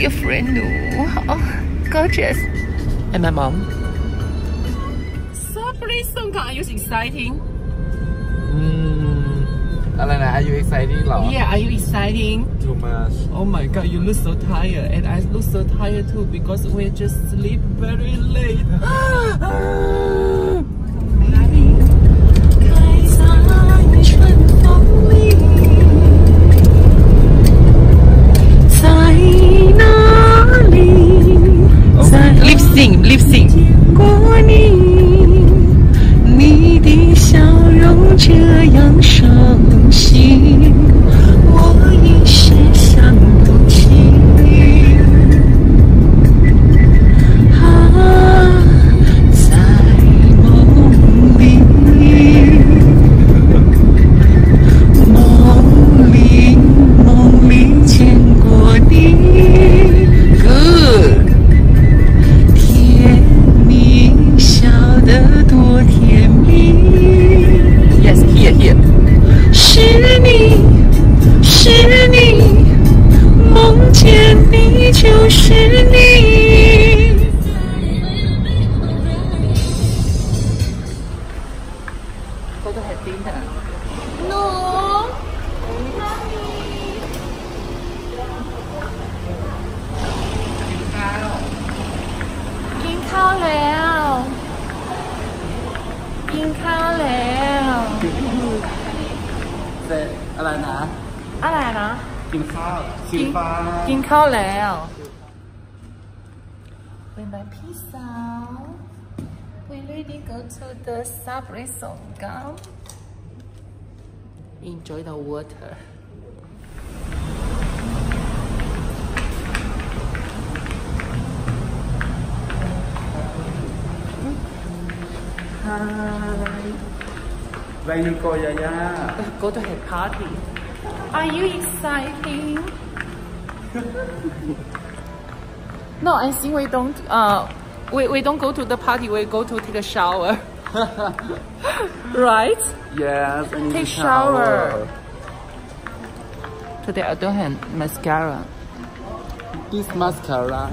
different. No. Oh, gorgeous. And my mom. So please, Songkran, are you exciting? Mm. Alana, are you exciting? Yeah, are you exciting? Too much. Oh my god, you look so tired. And I look so tired too because we just sleep very late. sing, lip sync. 过你，你的笑容这样伤 bristle gum. Enjoy the water. Hi. Where you go, Yaya? Go to her party. Are you excited? no, I think we don't. Uh, we we don't go to the party. We go to take a shower. right? Yes I need Take to shower. Today I don't have mascara. This mascara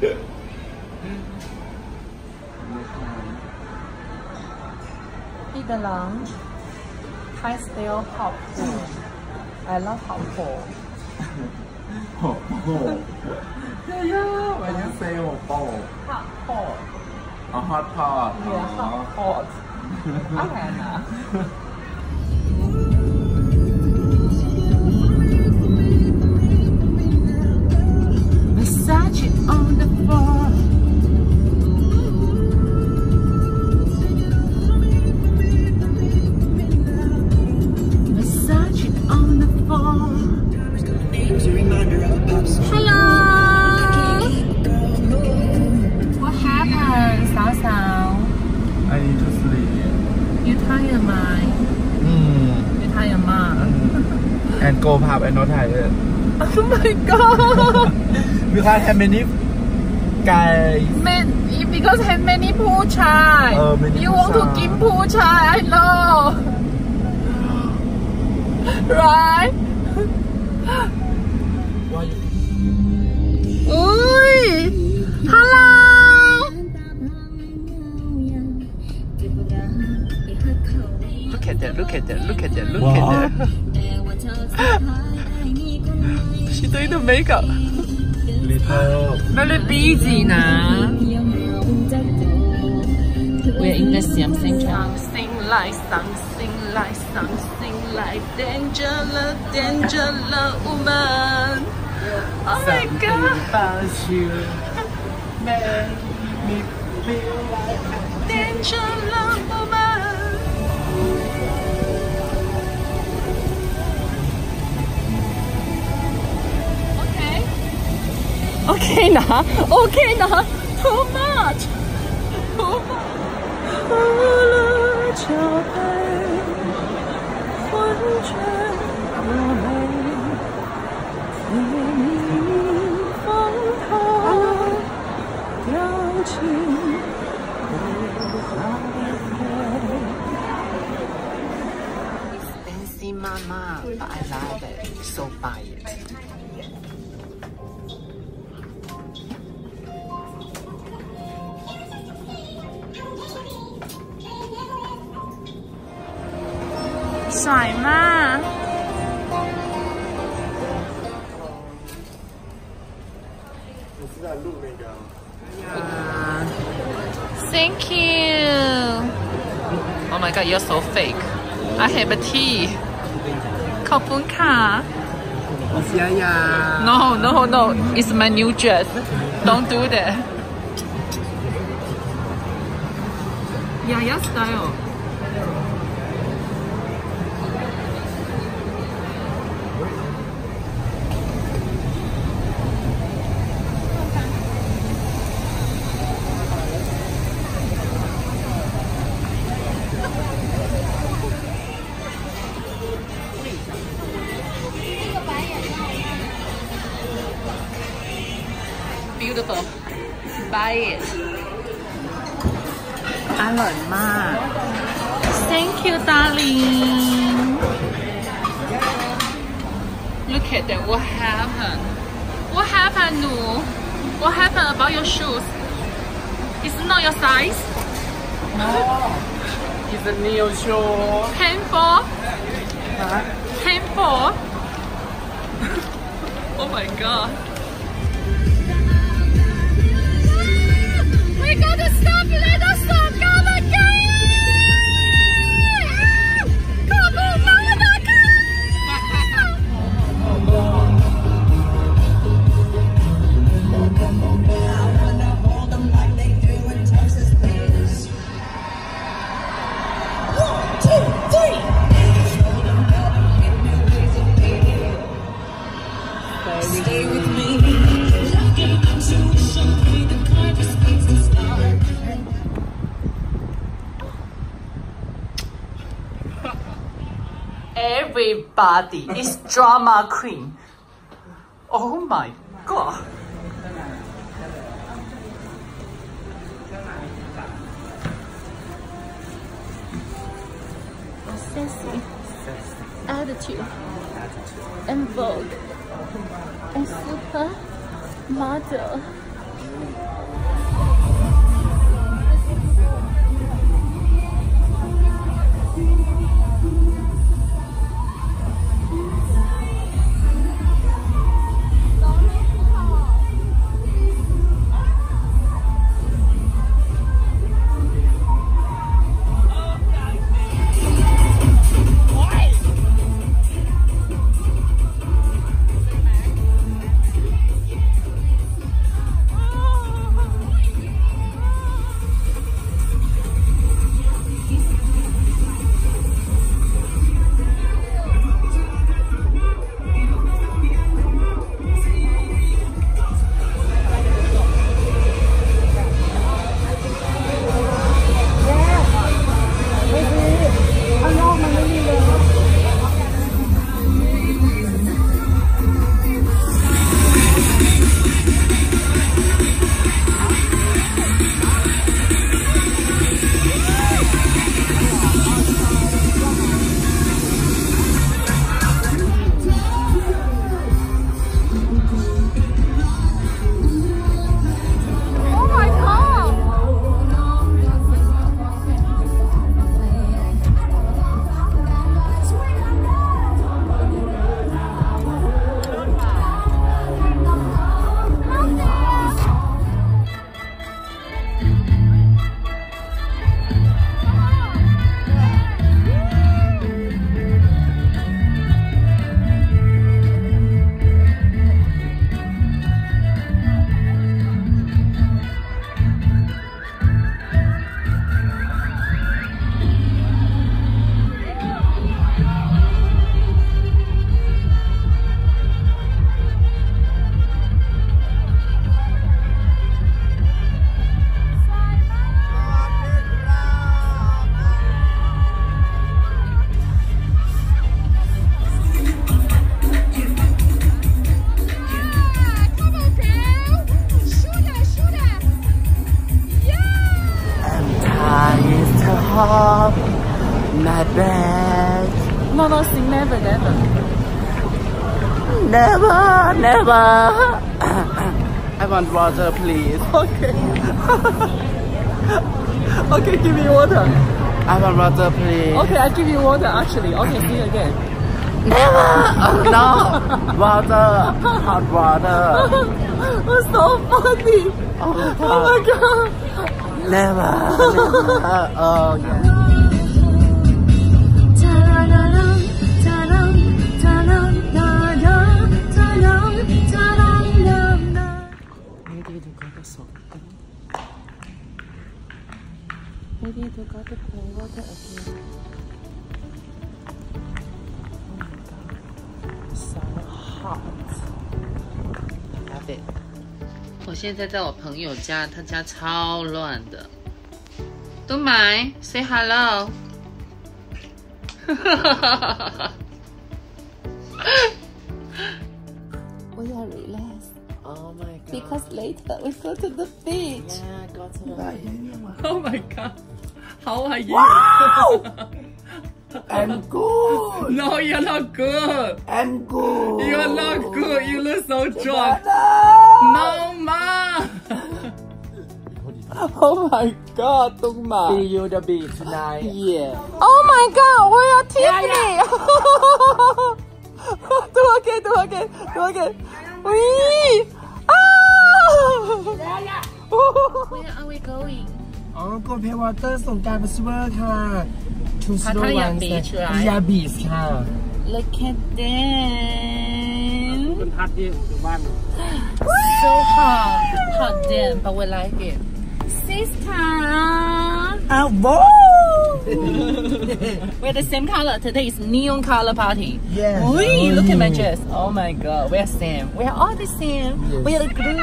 Eat along. Try still hot food. I love hot food. hot food. yeah, yeah. When you say hot food. Hot food. A hot pot. Yeah, hot pot. okay, now. Oh my god! We have many guys. Men, because have many pool chai. Uh, many you want to give pool chai? I know. right? Oi! Hello! Look at that, look at that, look at that, look wow. at that. She's doing the makeup. little Very busy นะ We're in the same central Something like something like something like dangerous, dangerous woman. Oh my god, about you make me feel like dangerous woman. Okay nah. okay nah. too much, too much. Mama, but I love it, so buy it. I have a tea. kofunka No, no, no. It's my new dress. Don't do that. Yaya style. beautiful. Buy it. อร่อยมาก Thank you darling Look at that. What happened? What happened, Nu? What happened about your shoes? It's not your size? It's a new show. Painful? Painful? oh my god. Gotta stop! Let us Everybody is drama queen. Oh my god. Sassy. Attitude. And Vogue. And super model. I want water, please. Okay. okay, give me water. I want water, please. Okay, I give you water actually. Okay, see you again. Never. Oh, no. Water. Hot water. It's so funny. Oh, my Oh my god. Never. never. Oh, yeah. Maybe they got the cold water again. Oh my god. So hot. Love it. 我现在在我朋友家，他家超乱的。都买，say hello。we are relaxed. Oh my god. Because later we go to the beach. Yeah, go to the beach. Oh my god. How are you? I'm good no, you're not good. I'm good You're not good. You look so drunk. No, ma. Oh my god, Tung Ma. See you the beach tonight Yeah. Oh my god, we are Tiffany. do again, do again, do again. Wee. Ah. Where are we going? อ๋อกดเพย์วอเตอร์ส่งกรารไปซูเปอร์ค่ะทูสโน Pattaya วัน Beach พั right? ทยาบีชค่ะ Look at them. เป็นพัดที่บ้าน So hot. Hot damn, but we like it. Sister. อ้าวโว้ We're the same color. Today is neon color party. Yeah. Wee, look at my dress. Oh my god, we're same. We're all the same. We're the group.